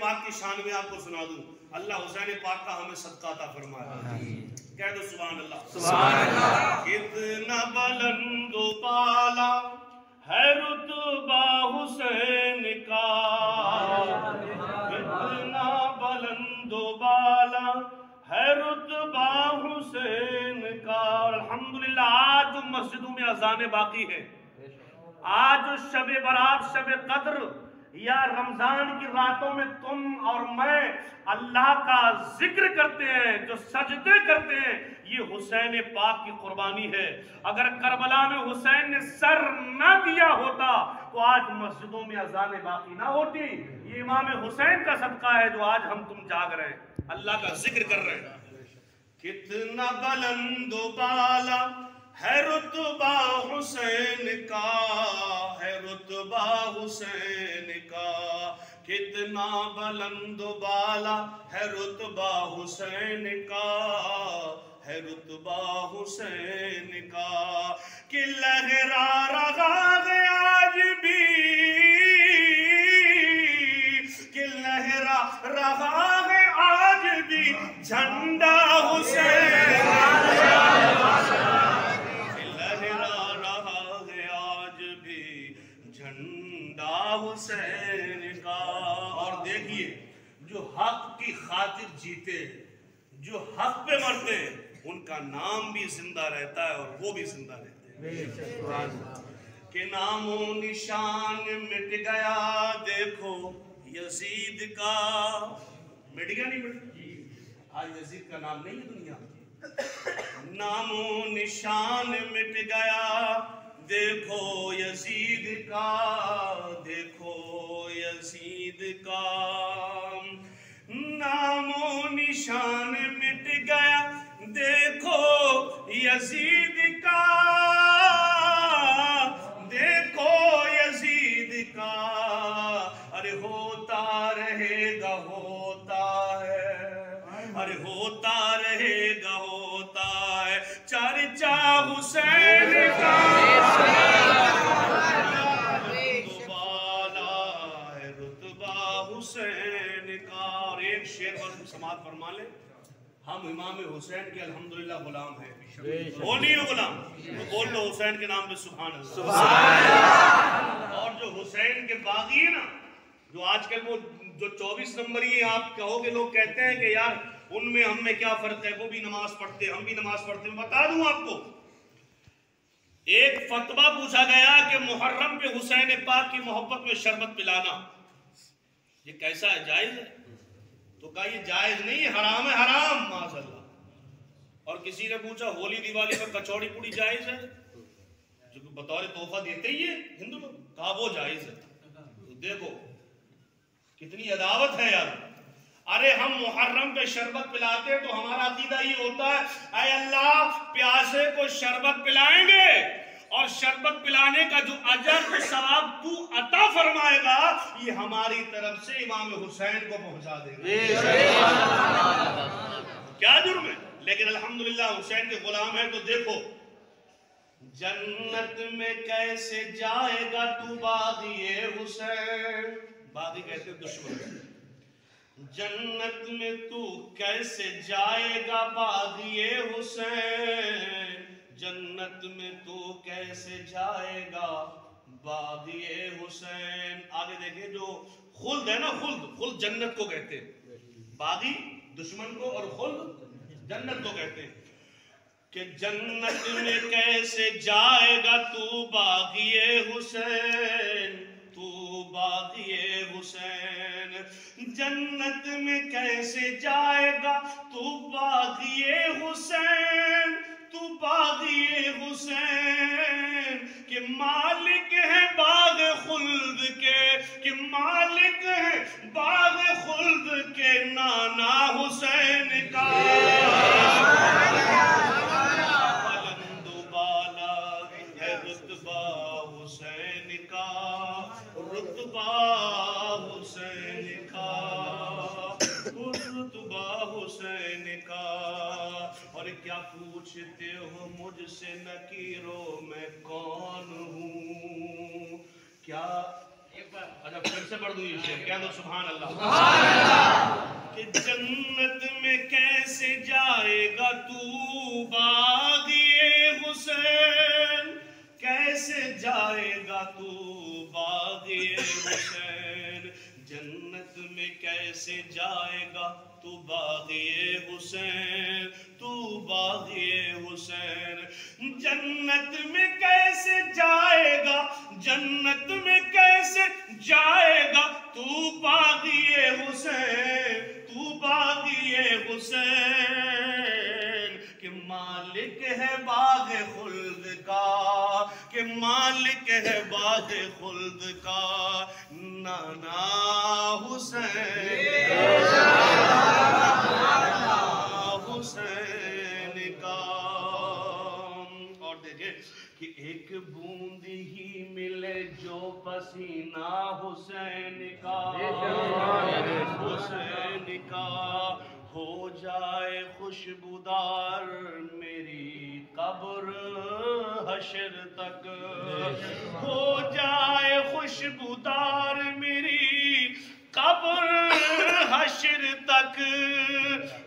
پاک کی شان میں آپ کو سنا دوں۔ اللہ حسین پاک کا ہمیں صدقہ عطا فرمایا کہہ دو سبحان اللہ۔ سبحان اللہ۔ کتنا بلند و بالا ہے رتبہ حسین کا۔ کتنا بلند و بالا ہے رتبہ حسین کا۔ الحمدللہ آج مسجدوں میں اذانیں باقی ہیں۔ آج شب برات شب قدر یا رمضان کی راتوں میں تم اور میں اللہ کا ذکر کرتے ہیں، جو سجدے کرتے ہیں، یہ حسین پاک کی قربانی ہے۔ اگر کربلا میں حسین نے سر نہ دیا ہوتا، تو آج مسجدوں میں اذانیں باقی نہ ہوتی۔ یہ امام حسین کا صدقہ ہے جو آج ہم تم جاگ رہے ہیں۔ اللہ کا ذکر کر رہے ہیں۔ کتنا بلند و بالا ہے رتبہ حسین کا، ہے رتبہ حسین کا۔ کتنا بلند و بالا ہے رتبہ حسین کا، ہے رتبہ حسین کا۔ کہ لہرا رہا ہے آج بھی۔ کہ لہرا رہا ہے آج بھی۔ جھنڈا حسین حق پہ مرتے ان کا نام بھی زندہ رہتا ہے اور وہ بھی زندہ رہتے ہیں۔ کہ نام و نشان مٹ گیا دیکھو یزید کا۔ مٹ گیا نہیں مٹ گیا؟ آج یزید کا نام نہیں ہے دنیا۔ نام و نشان مٹ گیا دیکھو یزید کا دیکھو یزید کا۔ یزید کا۔ دیکھو یزید کا۔ ارے ہوتا رہے گا، ہوتا ہے۔ ارے ہوتا رہے گا، ہوتا ہے۔ چرچا حسین کا۔ بالا رتبہ حسین کا۔ اور ایک شعر پر سماعت فرما لے ہم امام حسین کے الحمدللہ غلام ہیں. ہو غلام تو بول لو حسین کے نام پہ سبحان اللہ. اور جو حسین کے باغی ہیں نا جو آج کل وہ جو چوبیس نمبر ہی آپ کہو گے لوگ کہتے ہیں کہ یار ان میں ہم میں کیا فرق ہے؟ وہ بھی نماز پڑھتے ہم بھی نماز پڑھتے میں بتا دوں آپ کو ایک فتوہ پوچھا گیا کہ محرم پہ حسین پاک کی محبت میں شربت پلانا یہ کیسا ہے؟ جائز ہے؟ تو کہا یہ جائز نہیں حرام ہے، حرام معاذ اللہ اور کسی نے پوچھا، ہولی دیوالی میں کچوڑی پوڑی جائز ہے؟ جو کہ بطور تحفہ دیتے ہی ہے ہندو لوگ، کہا وہ جائز ہے۔ دیکھو، کتنی عداوت ہے یار۔ ارے، ہم محرم پہ شربت پلاتے ہیں تو ہمارا عقیدہ یہ ہوتا ہے، اے اللہ، پیاسے کو شربت پلائیں گے۔ اور شربت پلانے کا جو اجر و ثواب تو عطا فرمائے گا یہ ہماری طرف سے امام حسین کو پہنچا دے گا۔ کیا جرم ہے؟ لیکن الحمدللہ حسین کے غلام ہیں تو دیکھو۔ جنت میں کیسے جائے گا تو باغی حسین؟ باغی کہتے دشمن۔ جنت میں تو کیسے جائے گا باغی حسین؟ جنت میں تو کیسے جائے گا؟ باغی حسین۔ آگے دیکھیں جو خلد ہے نا، خلد خلد جنت کو کہتے ہیں۔ باغی دشمن کو اور خلد جنت کو کہتے ہیں۔ کہ جنت میں کیسے جائے گا؟ تو باغی حسین، تو باغی حسین۔ جنت میں کیسے جائے گا؟ تو باغی حسین۔ تو باغی حسین، کہ مالک ہے باغ خلد کے، کہ مالک ہے باغ خلد کے نانا حسین کا۔ کیا پوچھتے ہو مجھ سے نکیرو میں کون ہوں؟ کیا اچھا پھر سے پڑھ دوں یہ شعر، کہہ دو سبحان اللہ۔ کہ جنت میں کیسے جائے گا تو باغی حسین؟ کیسے جائے گا تو باغی حسین؟ جنت میں کیسے جائے گا تو باغی حسین، تو باغی حسین۔ جنت میں کیسے جائے گا؟ جنت میں کیسے جائے گا؟ تو باغی حسین، تو باغی حسین۔ کہ مالک ہے باغ خلد کا، کہ مالک ہے باغ خلد کا۔ نانا حسین۔ حسین بوند ہی ملے جو پسینہ حسین کا حسین کا، ہو جائے خوشبودار میری قبر حشر تک۔ ہو جائے خوشبودار میری قبر حشر تک۔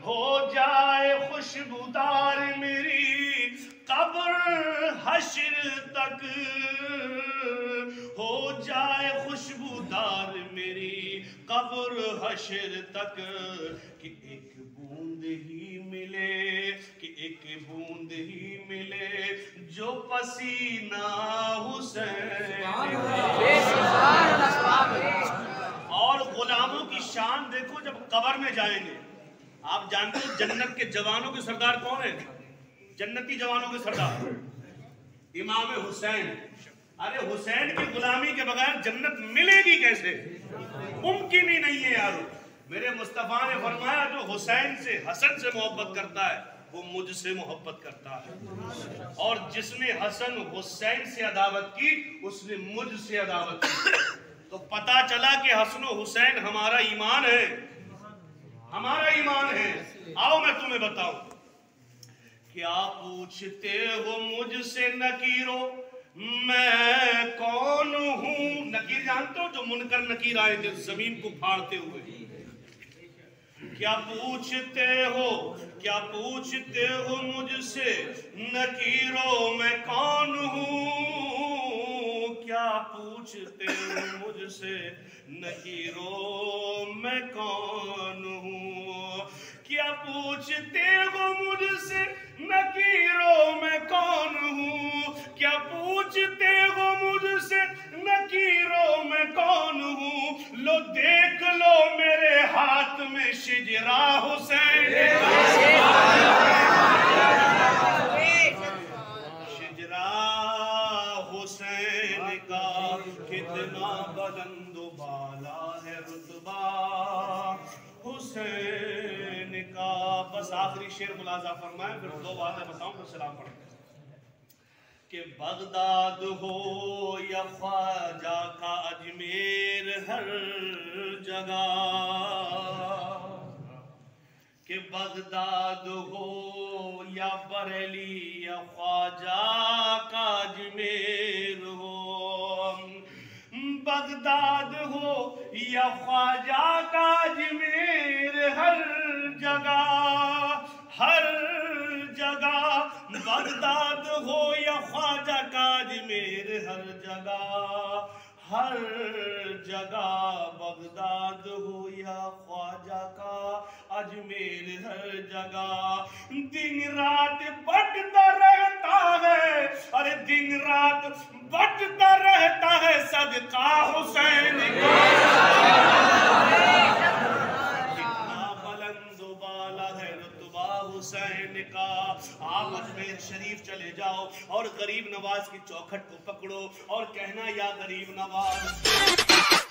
ہو جائے خوشبودار میری حشر تک ہو جائے خوشبودار میری قبر حشر تک کہ ایک بوند ہی ملے کہ ایک بوند ہی ملے جو پسینہ حسین اور غلاموں کی شان دیکھو جب قبر میں جائیں گے۔ آپ جانتے ہو جنت کے جوانوں کے سردار کون ہیں؟ جنتی جوانوں کے سردار۔ امام حسین۔ ارے حسین کی غلامی کے بغیر جنت ملے گی کیسے؟ ممکن ہی نہیں ہے یارو۔ میرے مصطفیٰ نے فرمایا جو حسین سے حسن سے محبت کرتا ہے، وہ مجھ سے محبت کرتا ہے۔ اور جس نے حسن حسین سے عداوت کی، اس نے مجھ سے عداوت کی۔ تو پتا چلا کہ حسن و حسین ہمارا ایمان ہے۔ ہمارا ایمان ہے۔ آؤ میں تمہیں بتاؤں۔ کیا پوچھتے ہو مجھ سے نکیرو میں کون ہوں؟ نکیر جانتے ہو جو منکر نکیر آئے تھے زمین کو پھاڑتے ہوئے؟ کیا پوچھتے ہو؟ کیا پوچھتے ہو مجھ سے نکیرو میں کون ہوں؟ کیا پوچھتے ہو مجھ سے نکیرو میں کون ہوں؟ کیا پوچھتے ہو مجھ سے نکیرو میں کون ہوں؟ کیا پوچھتے ہو مجھ سے نکیرو میں کون ہوں؟ لو دیکھ لو میرے ہاتھ میں شجرا حسین۔ شجرا حسین کا کتنا بلند شعر ملازہ فرمائے پھر دو باتیں بتاؤں، پھر سلام پڑھیں۔ کہ بغداد ہو یا خواجہ کا اجمیر ہر جگہ، کہ بغداد ہو یا بریلی یا خواجہ کا اجمیر ہو، بغداد ہو یا خواجہ کا اجمیر ہر جگہ۔ ہر جگہ بغداد ہو یا خواجہ کا اجمیر ہر جگہ ہر جگہ بغداد ہو یا خواجہ کا اجمیر، ہر جگہ۔ دن رات بٹتا رہتا ہے، ارے دن رات بٹتا رہتا ہے صدقہ حسین کتنا بلند و بالا ہے رتبہ حسین کا آپ اجمیر شریف چلے جاؤ اور غریب نواز کی چوکھٹ کو پکڑو اور کہنا یا غریب نواز